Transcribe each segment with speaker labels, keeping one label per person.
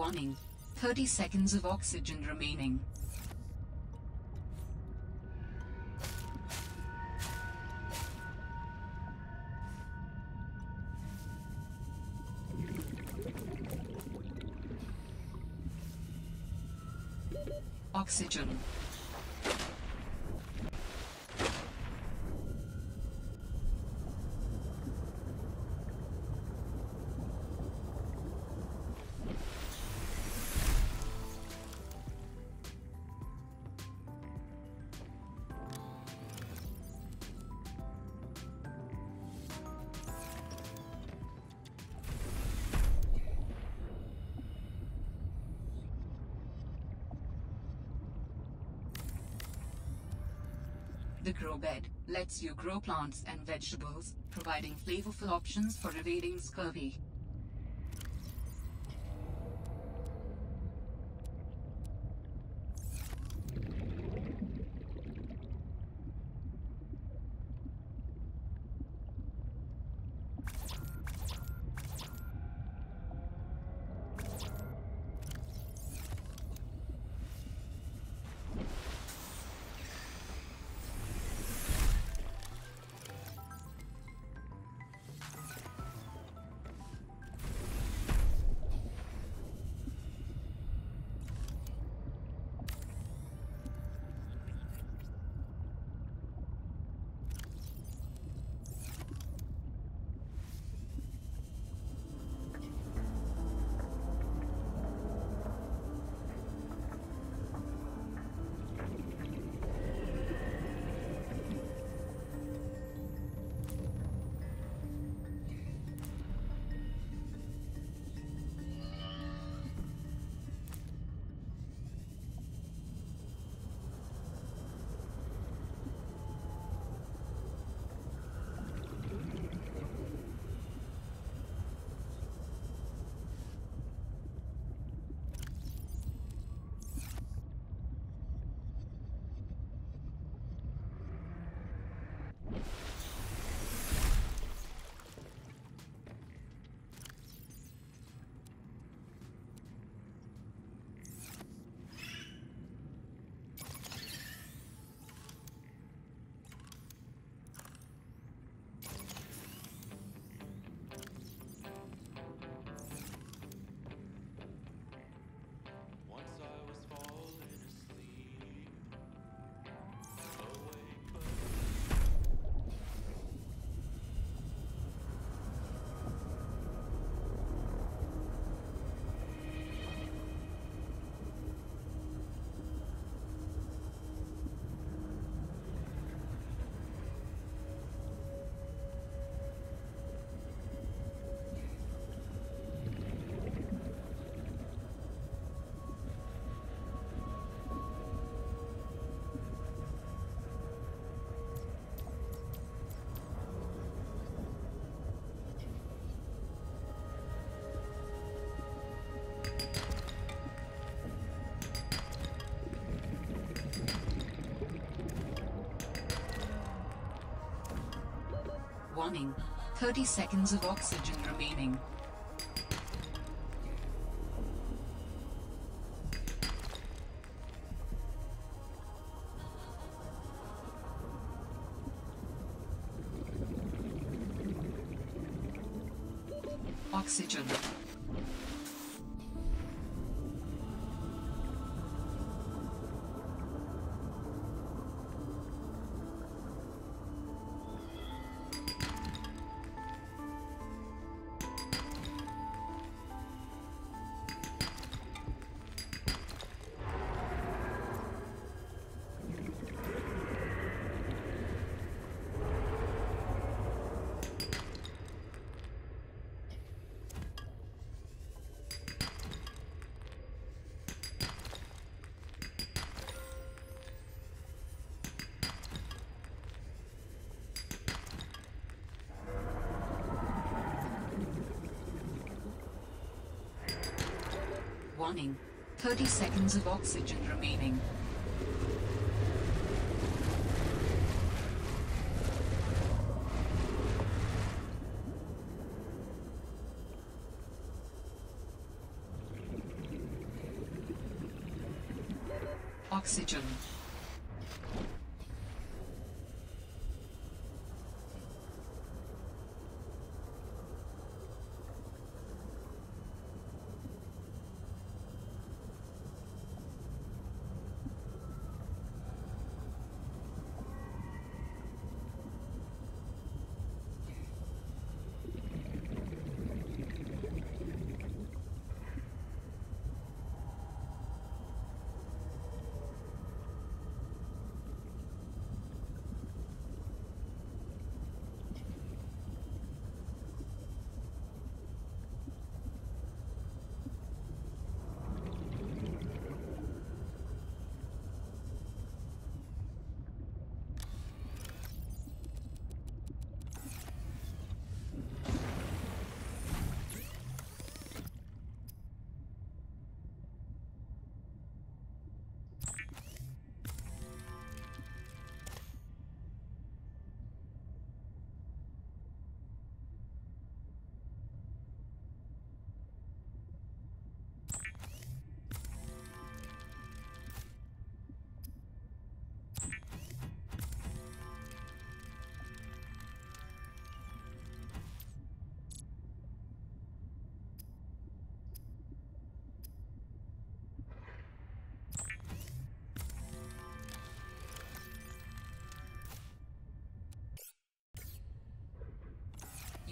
Speaker 1: Warning. 30 seconds of oxygen remaining. Oxygen. The Grow Bed lets you grow plants and vegetables, providing flavorful options for evading scurvy. Warning. 30 seconds of oxygen remaining. 30 seconds of oxygen remaining.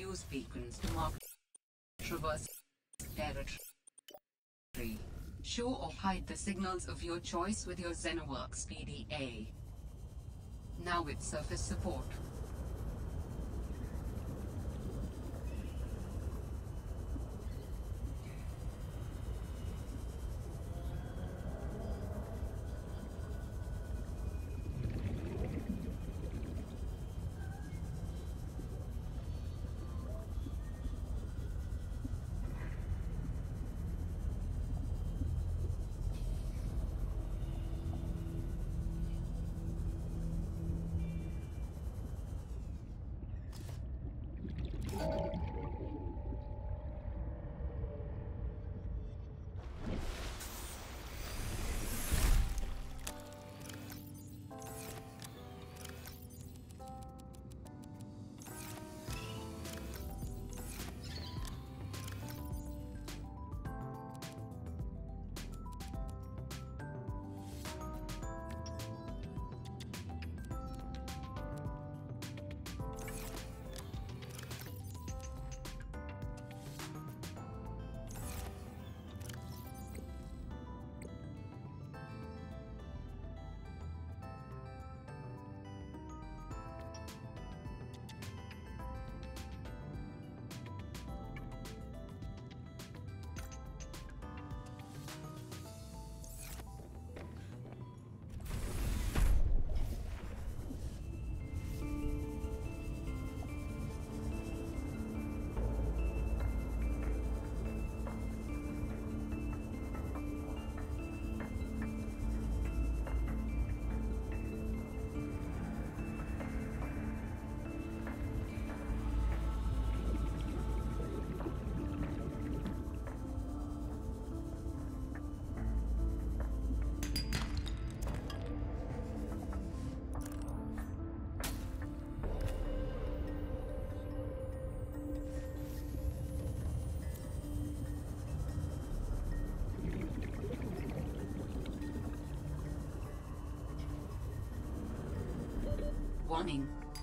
Speaker 1: Use beacons to mark traverse territory. Show or hide the signals of your choice with your Xenoworks PDA. Now with surface support.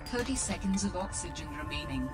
Speaker 1: 30 seconds of oxygen remaining.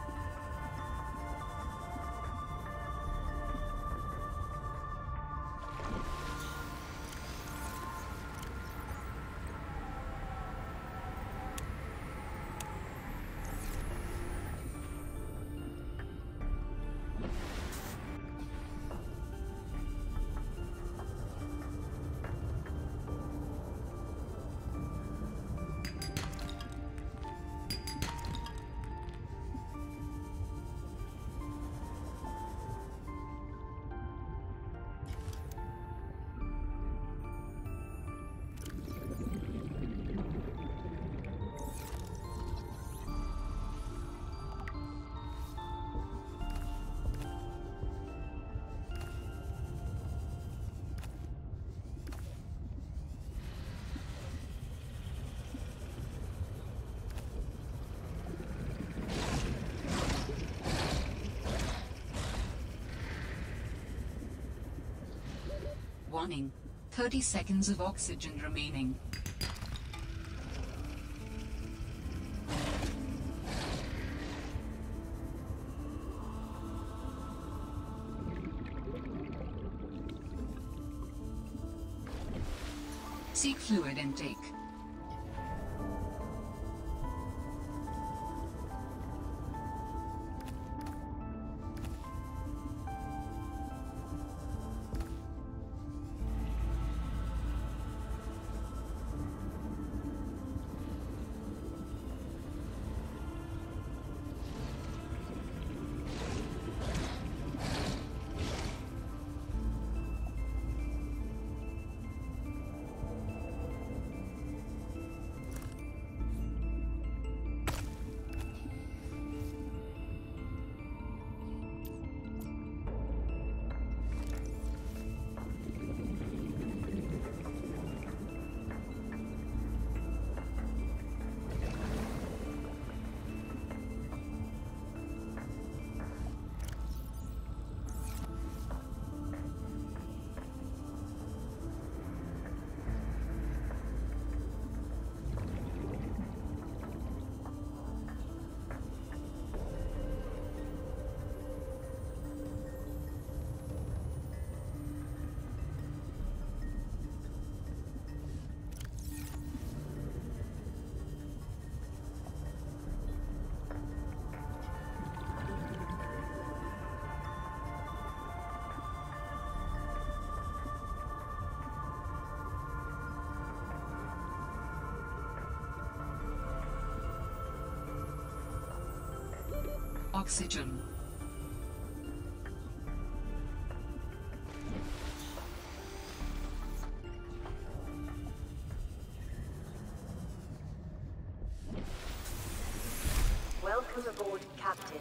Speaker 1: Warning. 30 seconds of oxygen remaining. Seek fluid intake. Oxygen.
Speaker 2: Welcome aboard, Captain.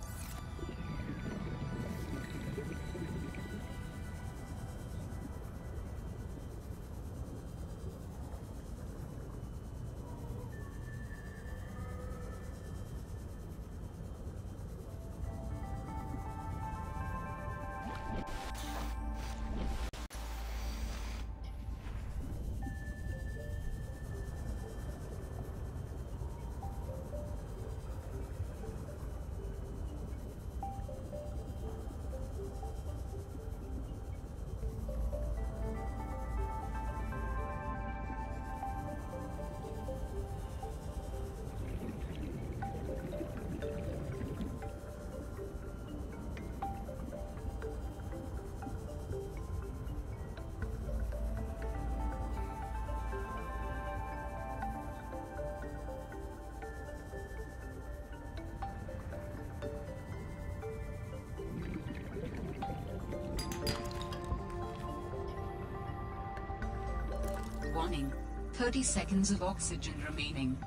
Speaker 1: 30 seconds of oxygen remaining.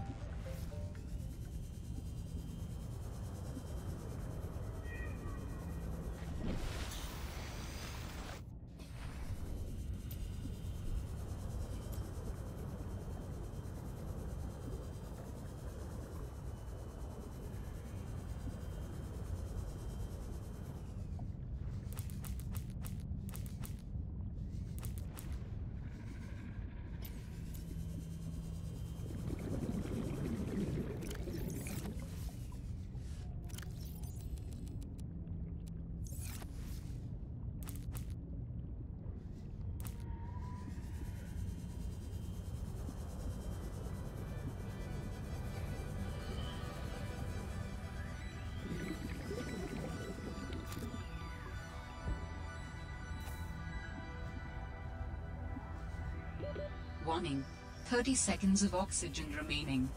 Speaker 1: Warning. 30 seconds of oxygen remaining.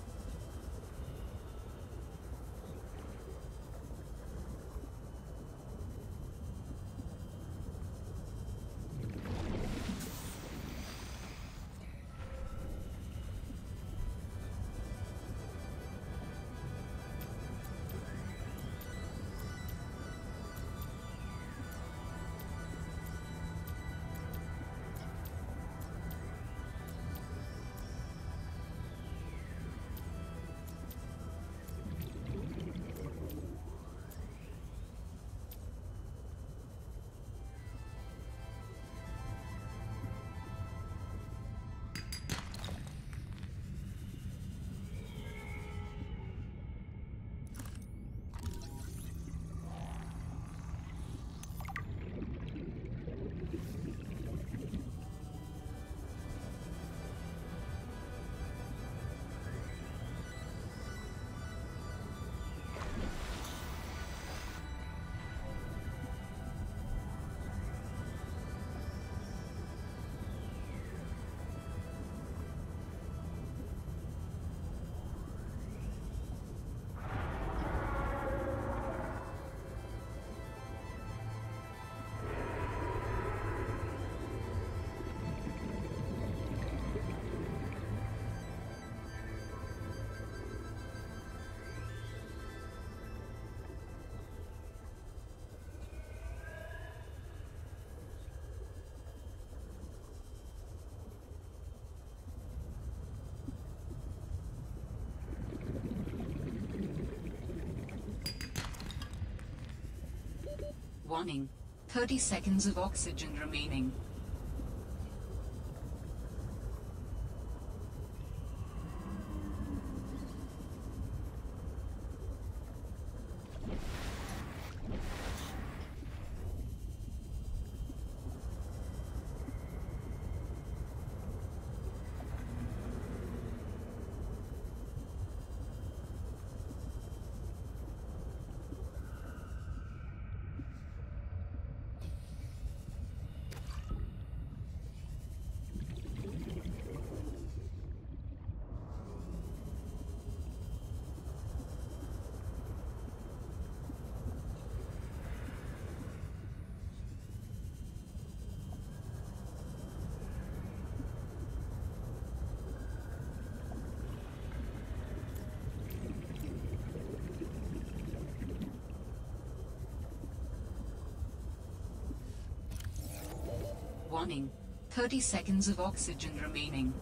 Speaker 1: Warning. 30 seconds of oxygen remaining. Warning. 30 seconds of oxygen remaining.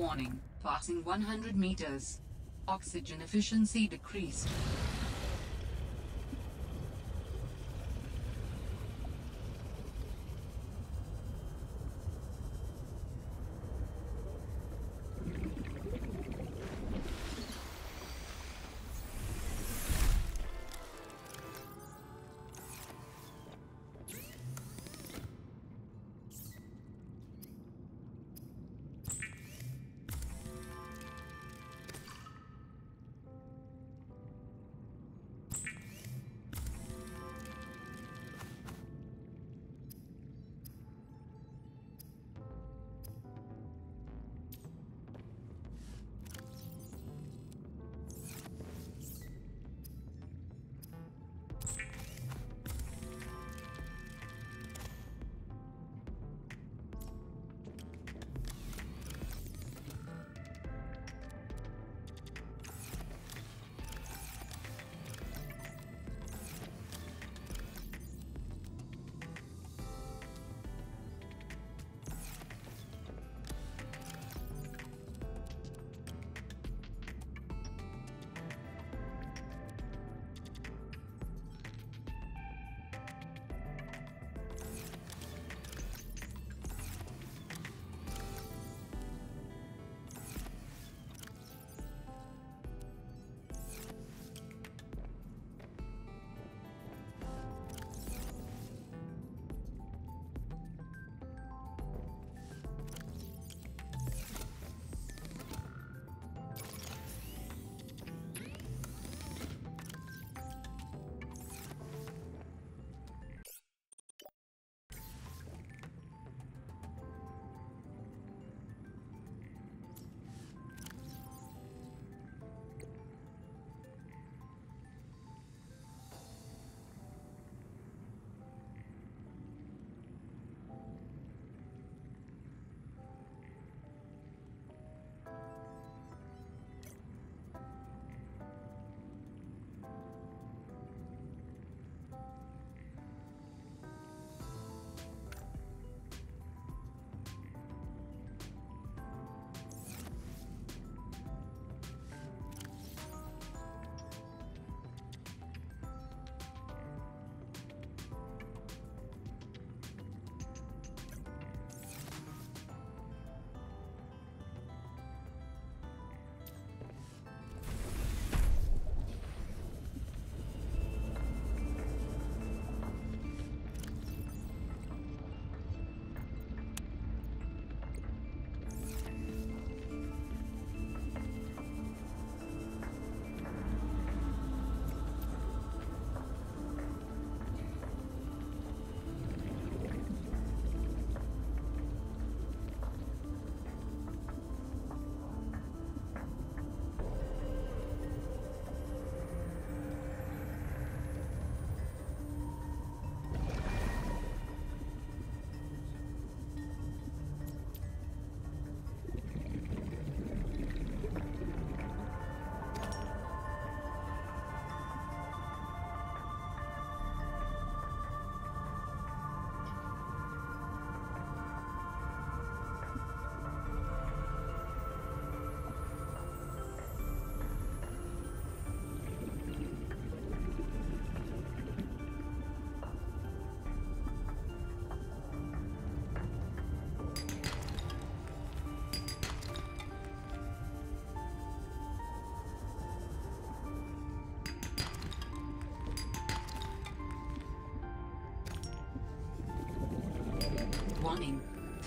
Speaker 1: Warning. Passing 100 meters. Oxygen efficiency decreased.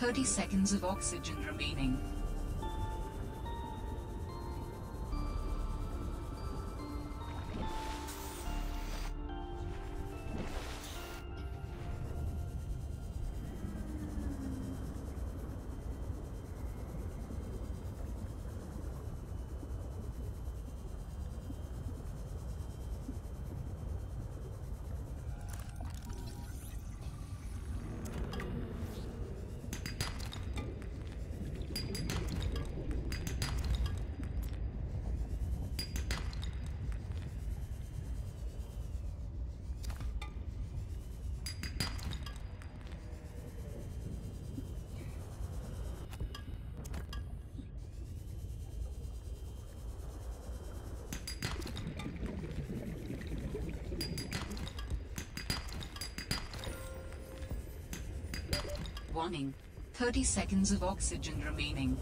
Speaker 1: 30 seconds of oxygen remaining. Warning. 30 seconds of oxygen remaining.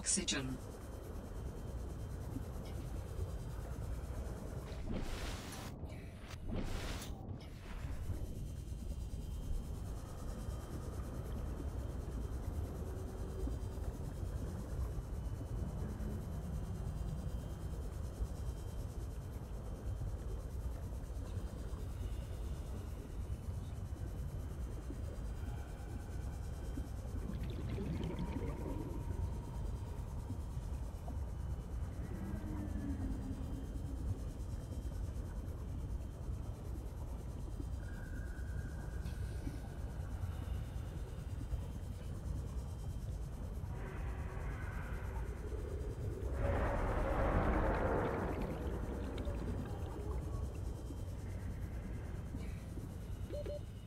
Speaker 1: Oxygen.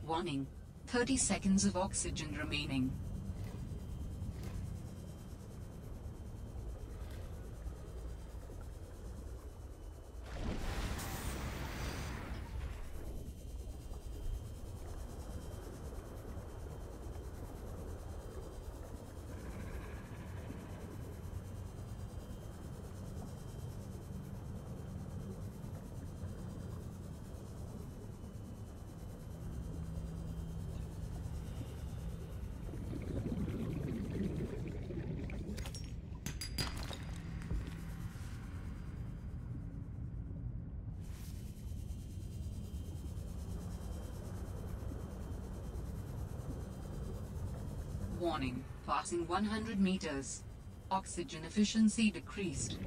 Speaker 1: Warning. 30 seconds of oxygen remaining. Warning. Passing 100 meters. Oxygen efficiency decreased.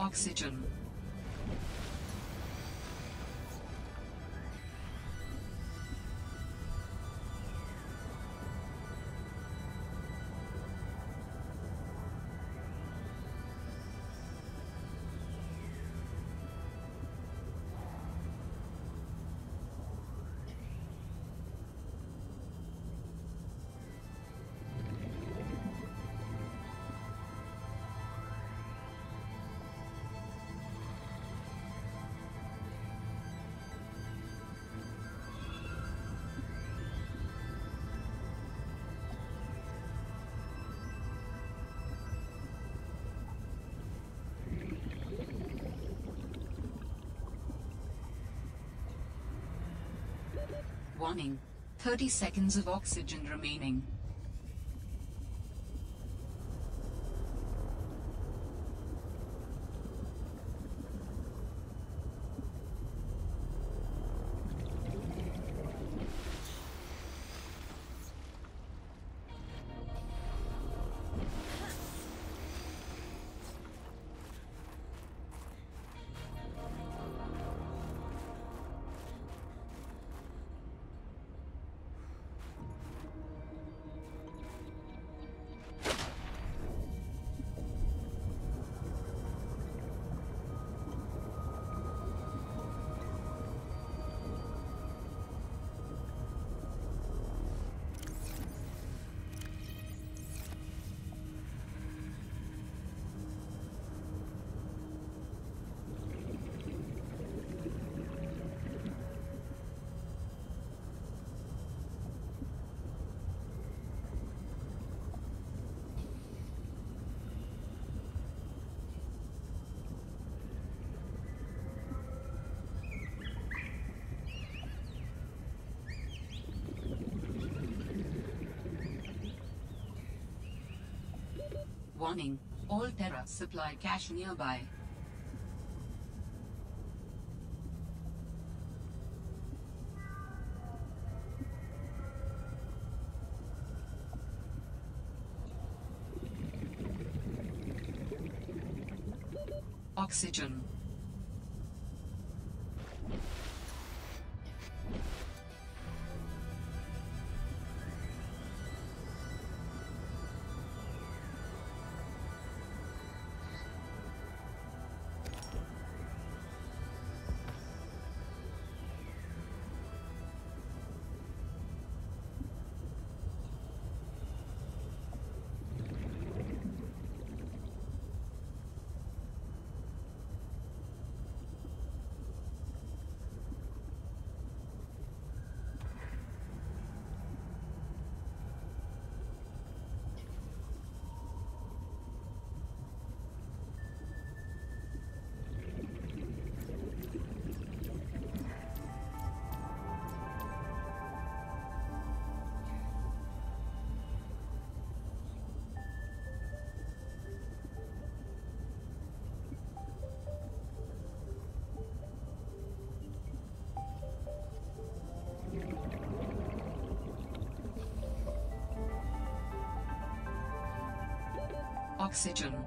Speaker 1: Oxygen. 30 seconds of oxygen remaining. Warning. Alterra supply cache nearby. Oxygen. Oxygen.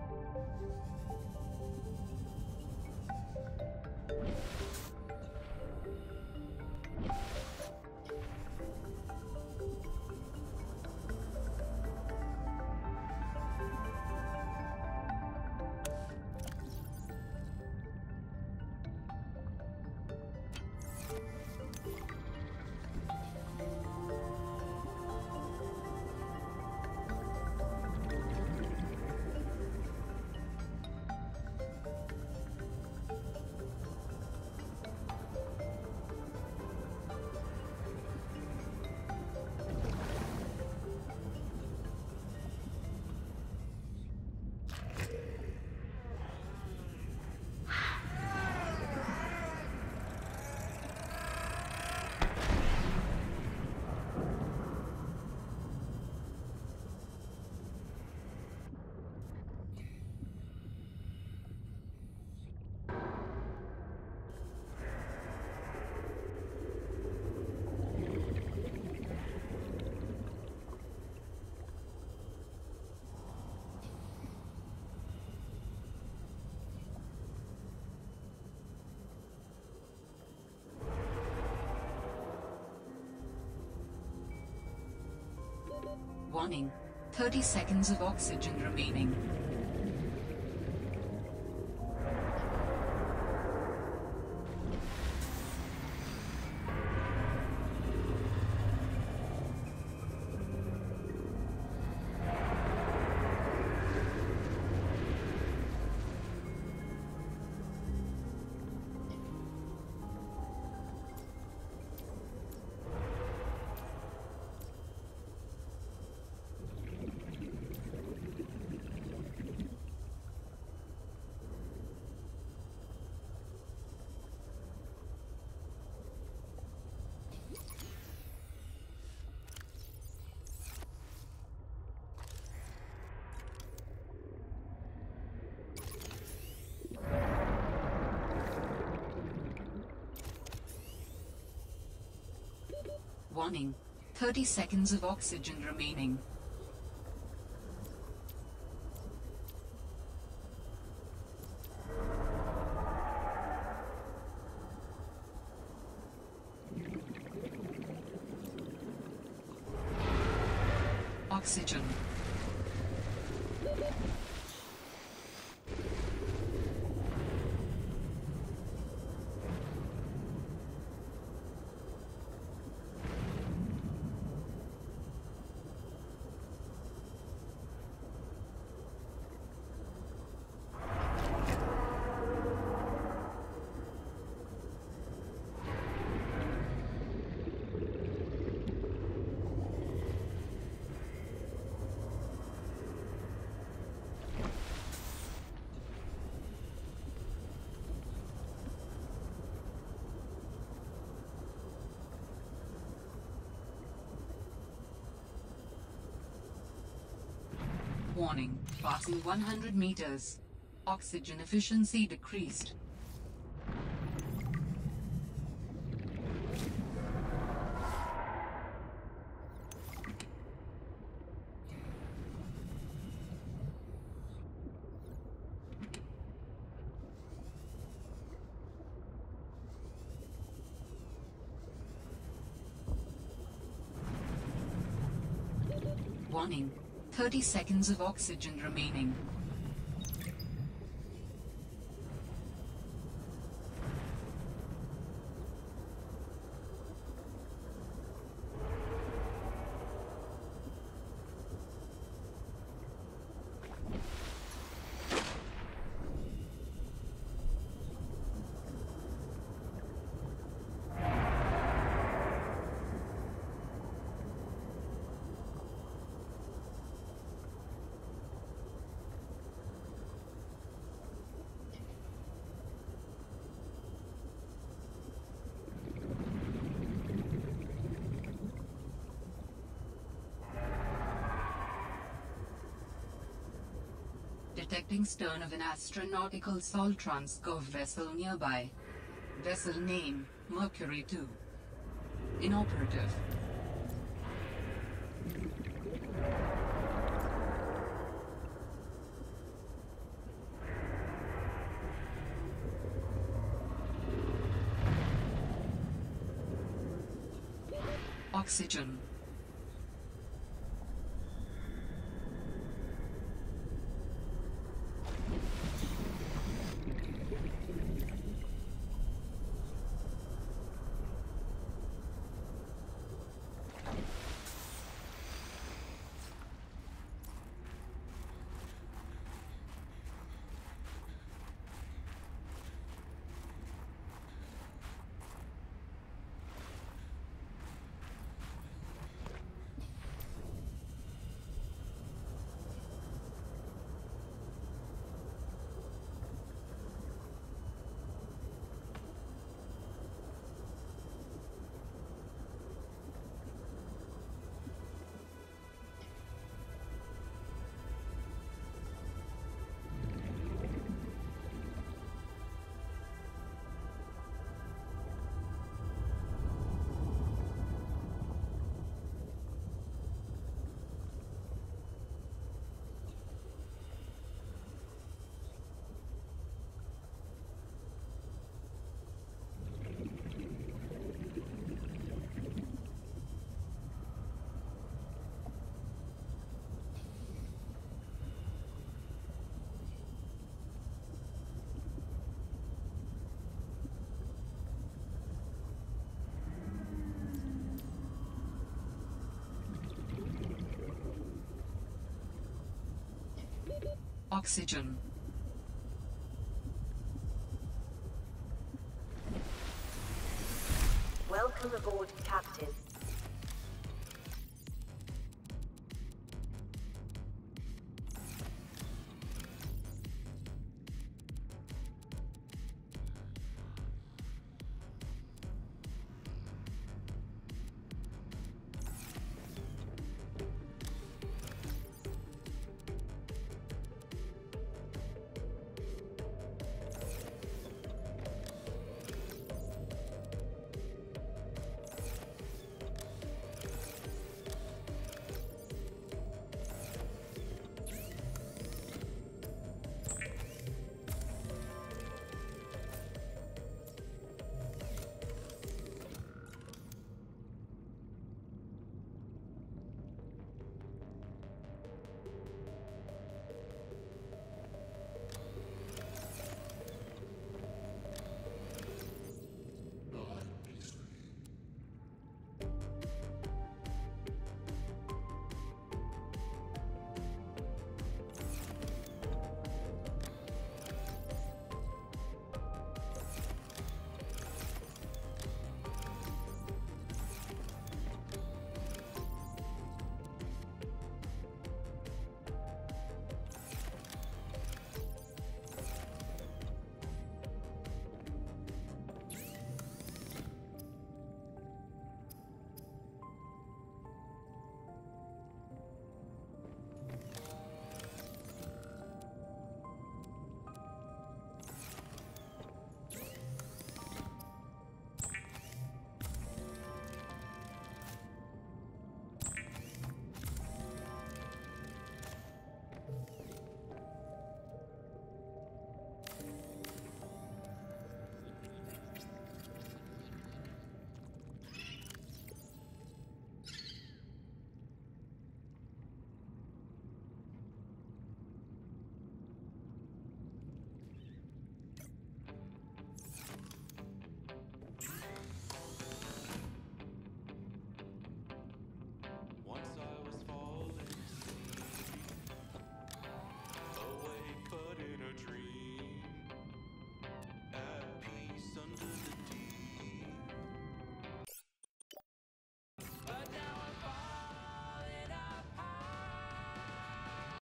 Speaker 1: Warning. 30 seconds of oxygen remaining. Warning. 30 seconds of oxygen remaining. Oxygen. Warning. Passing 100 meters. Oxygen efficiency decreased. Warning. 30 seconds of oxygen remaining. Detecting stern of an astronautical Sol Transcov vessel nearby. Vessel name Mercury 2. Inoperative. Oxygen. Oxygen.
Speaker 2: Welcome aboard, Captain.